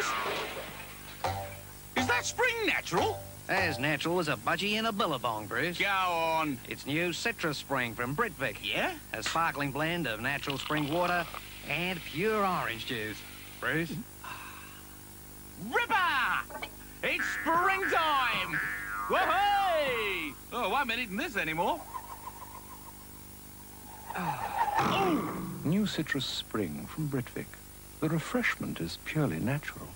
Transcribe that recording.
Bruce. Is that spring natural? As natural as a budgie in a billabong, Bruce. Go on. It's new Citrus Spring from Britvic. Yeah? A sparkling blend of natural spring water and pure orange juice. Bruce? Ripper! It's springtime! Whoa-hey! Oh, I haven't eating this anymore. Ah. Oh! New Citrus Spring from Britvic. The refreshment is purely natural.